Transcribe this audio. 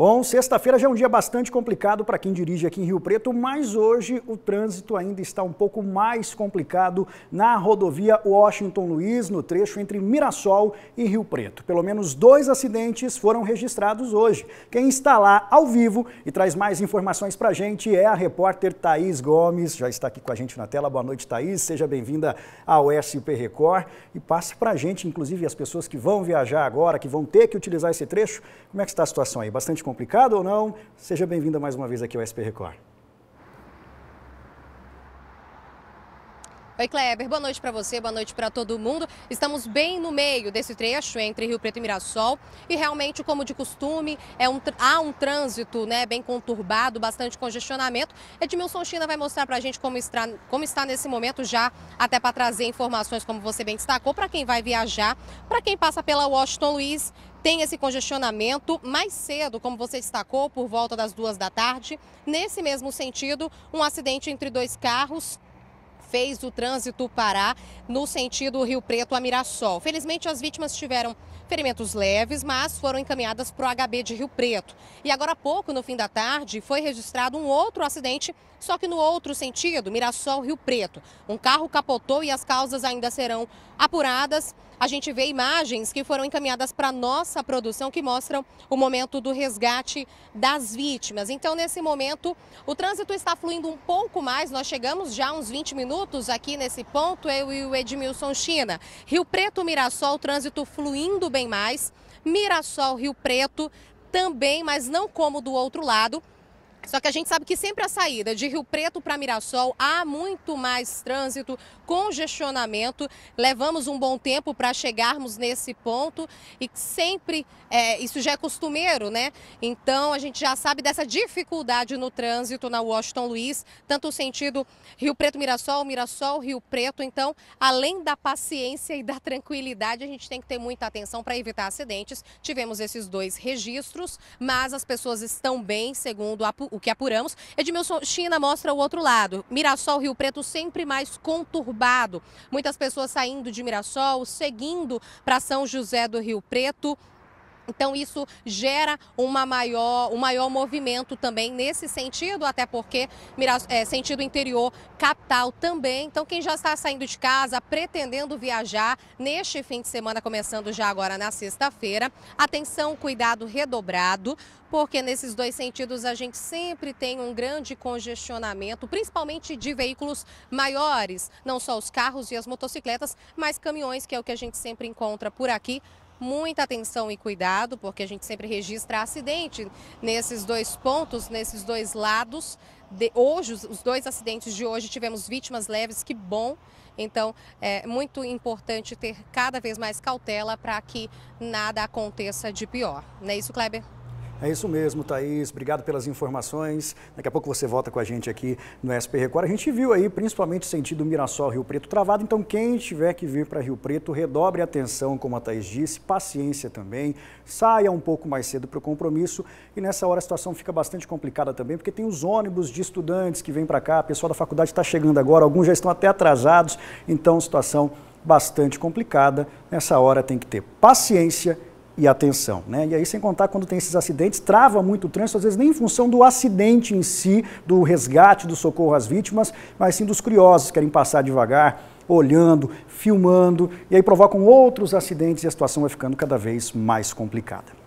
Bom, sexta-feira já é um dia bastante complicado para quem dirige aqui em Rio Preto, mas hoje o trânsito ainda está um pouco mais complicado na rodovia Washington Luiz, no trecho entre Mirassol e Rio Preto. Pelo menos dois acidentes foram registrados hoje. Quem está lá ao vivo e traz mais informações para a gente é a repórter Thaís Gomes, já está aqui com a gente na tela. Boa noite, Thaís. Seja bem-vinda ao SP Record e passe para a gente, inclusive as pessoas que vão viajar agora, que vão ter que utilizar esse trecho, como é que está a situação aí? Bastante complicado ou não? Seja bem-vinda mais uma vez aqui ao SP Record. Oi, Kleber. Boa noite para você, boa noite para todo mundo. Estamos bem no meio desse trecho entre Rio Preto e Mirassol e realmente, como de costume, é um, há um trânsito né, bem conturbado, bastante congestionamento. Edmilson China vai mostrar para a gente como está, como está nesse momento já, até para trazer informações, como você bem destacou, para quem vai viajar, para quem passa pela Washington Luiz tem esse congestionamento mais cedo, como você destacou, por volta das duas da tarde. Nesse mesmo sentido, um acidente entre dois carros fez o trânsito parar no sentido Rio Preto a Mirassol. Felizmente, as vítimas tiveram ferimentos leves, mas foram encaminhadas para o HB de Rio Preto. E agora há pouco, no fim da tarde, foi registrado um outro acidente, só que no outro sentido, Mirassol Rio Preto. Um carro capotou e as causas ainda serão apuradas. A gente vê imagens que foram encaminhadas para nossa produção que mostram o momento do resgate das vítimas. Então, nesse momento, o trânsito está fluindo um pouco mais. Nós chegamos já uns 20 minutos aqui nesse ponto, eu e o Edmilson China. Rio Preto, Mirassol, trânsito fluindo bem mais. Mirassol, Rio Preto também, mas não como do outro lado. Só que a gente sabe que sempre a saída de Rio Preto para Mirassol há muito mais trânsito, congestionamento. Levamos um bom tempo para chegarmos nesse ponto e sempre é, isso já é costumeiro, né? Então a gente já sabe dessa dificuldade no trânsito na Washington Luiz, tanto o sentido Rio Preto Mirassol, Mirassol Rio Preto. Então, além da paciência e da tranquilidade, a gente tem que ter muita atenção para evitar acidentes. Tivemos esses dois registros, mas as pessoas estão bem, segundo a o que apuramos. Edmilson China mostra o outro lado. Mirassol, Rio Preto sempre mais conturbado. Muitas pessoas saindo de Mirassol, seguindo para São José do Rio Preto. Então isso gera uma maior, um maior movimento também nesse sentido, até porque é, sentido interior, capital também. Então quem já está saindo de casa, pretendendo viajar neste fim de semana, começando já agora na sexta-feira, atenção, cuidado redobrado, porque nesses dois sentidos a gente sempre tem um grande congestionamento, principalmente de veículos maiores, não só os carros e as motocicletas, mas caminhões, que é o que a gente sempre encontra por aqui muita atenção e cuidado, porque a gente sempre registra acidente nesses dois pontos, nesses dois lados. De hoje, os dois acidentes de hoje tivemos vítimas leves, que bom. Então, é muito importante ter cada vez mais cautela para que nada aconteça de pior. Não é isso, Kleber? É isso mesmo, Thaís. Obrigado pelas informações. Daqui a pouco você volta com a gente aqui no SP Record. A gente viu aí, principalmente sentido Mirassol, Rio Preto travado. Então, quem tiver que vir para Rio Preto, redobre a atenção, como a Thaís disse, paciência também. Saia um pouco mais cedo para o compromisso. E nessa hora a situação fica bastante complicada também, porque tem os ônibus de estudantes que vêm para cá. O pessoal da faculdade está chegando agora, alguns já estão até atrasados. Então, situação bastante complicada. Nessa hora tem que ter paciência e atenção. Né? E aí, sem contar quando tem esses acidentes, trava muito o trânsito, às vezes nem em função do acidente em si, do resgate, do socorro às vítimas, mas sim dos curiosos que querem passar devagar, olhando, filmando, e aí provocam outros acidentes e a situação vai ficando cada vez mais complicada.